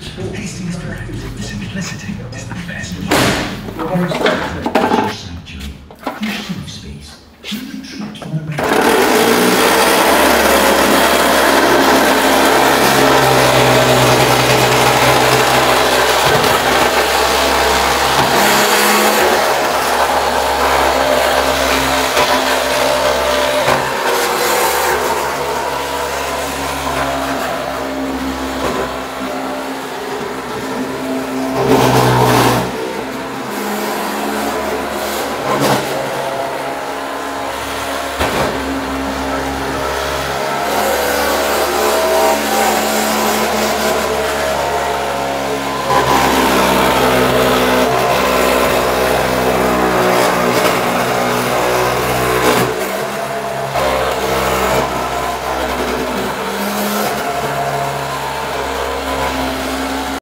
Hastings Drive. Simplicity is the best part. Sanctuary. Your safe space. You retreat from the